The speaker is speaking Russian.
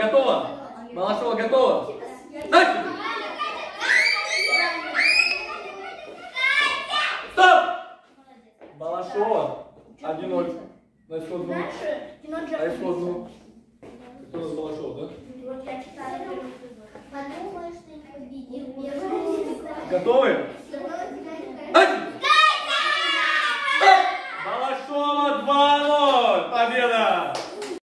Готово? Малашова готова? Начали! Стоп! Балашова 1-0. На исходную. На исходную. Кто у нас Балашова, да? Готовы? Балашова два.